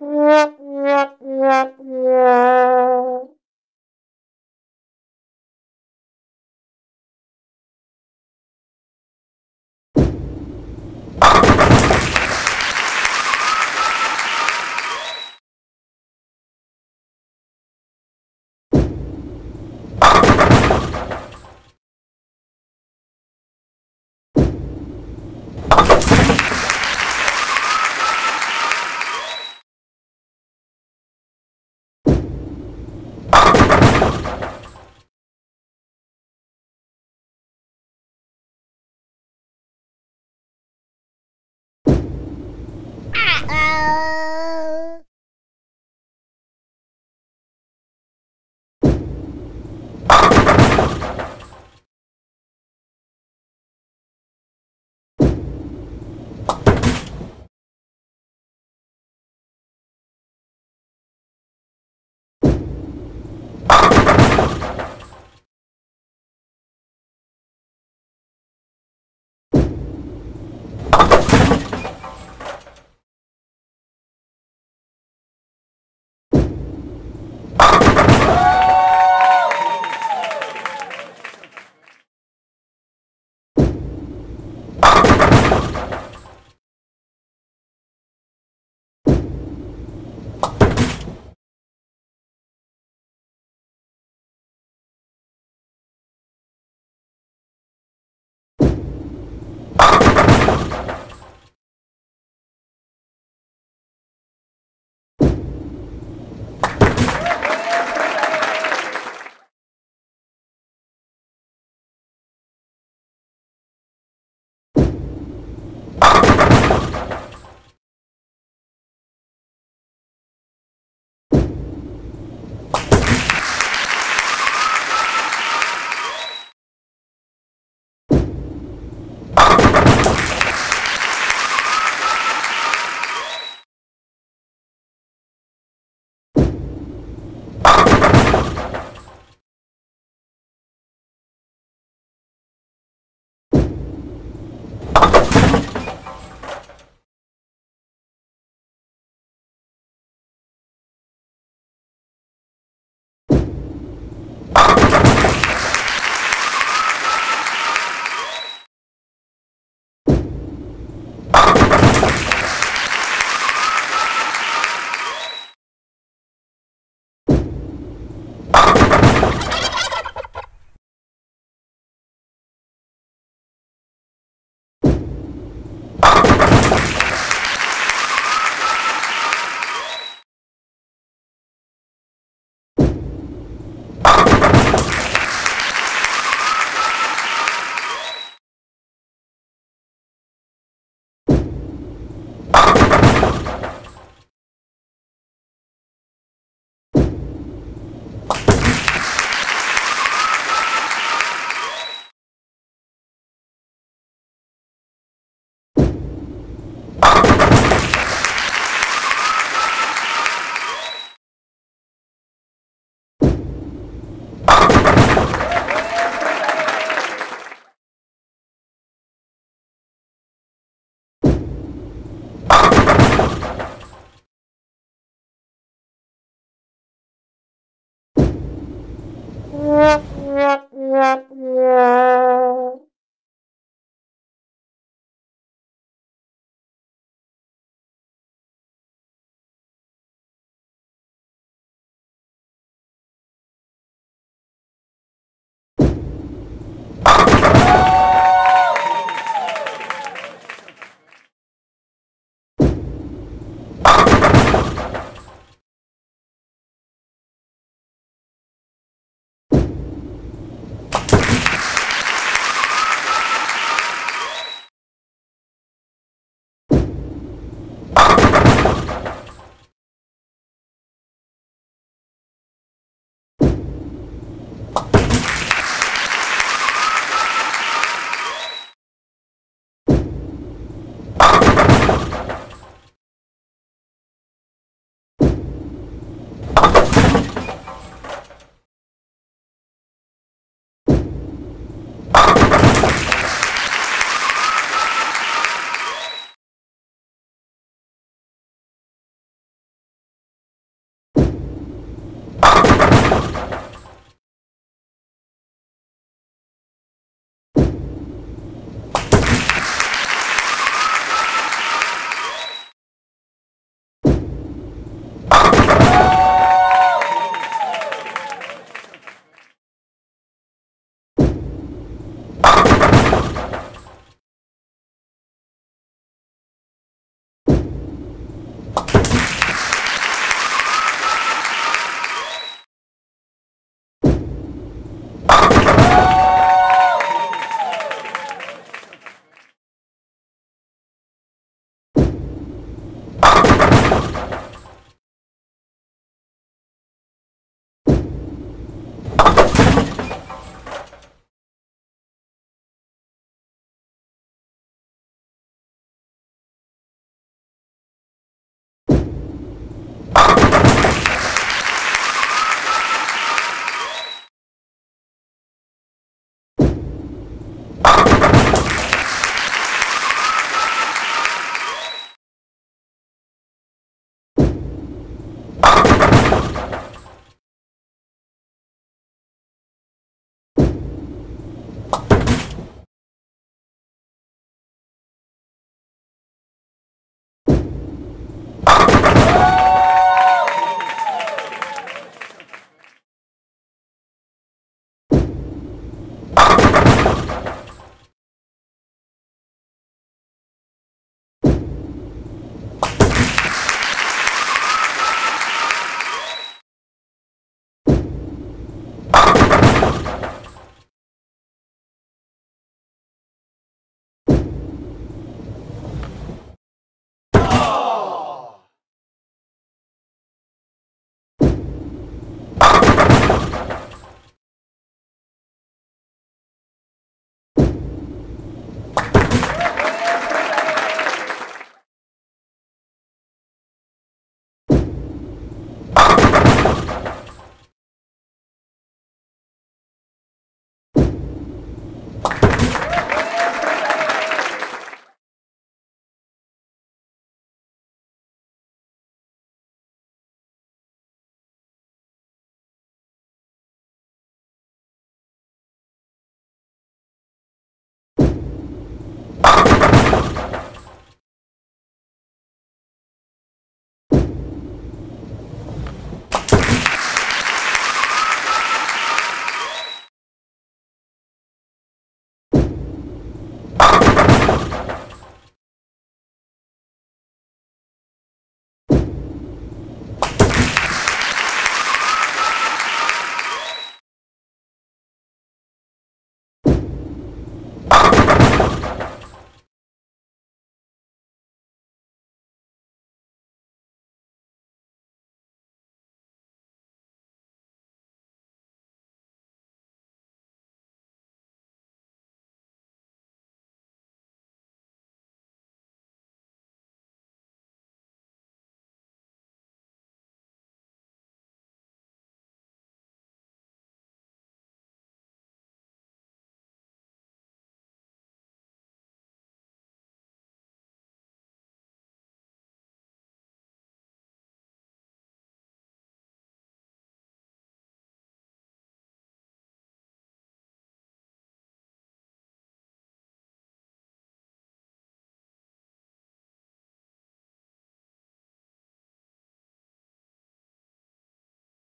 Mm-hmm.